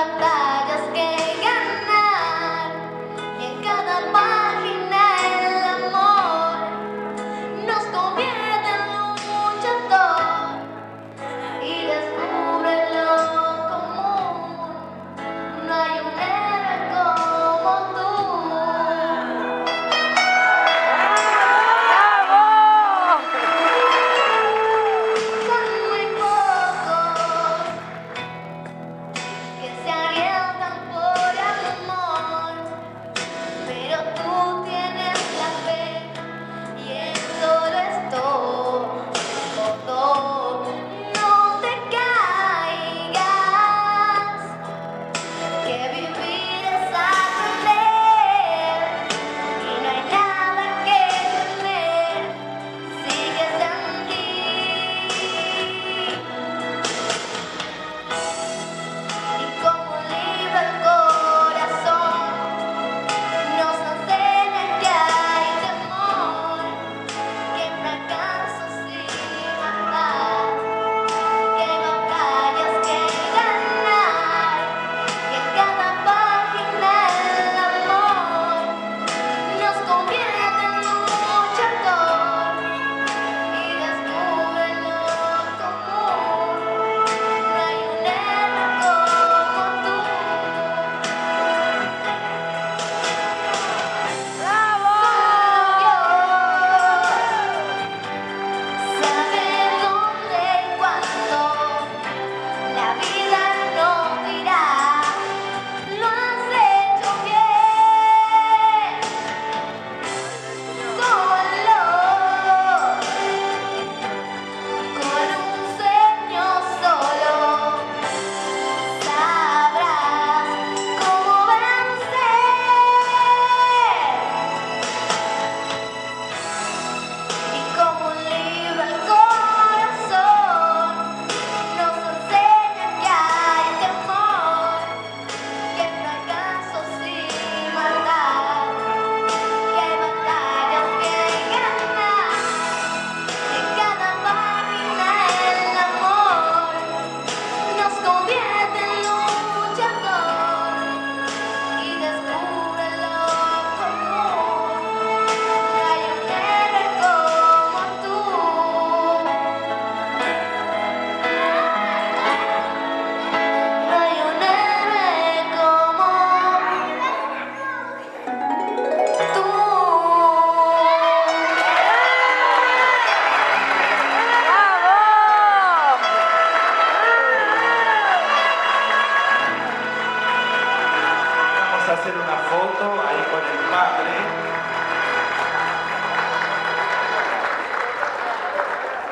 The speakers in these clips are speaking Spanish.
같다.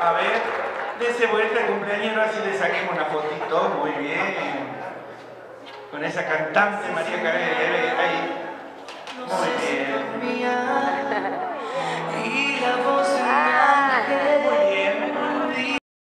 A ver, dése vuelta el cumpleaños, así le saquemos una fotito, muy bien. Con esa cantante María Carey, ahí.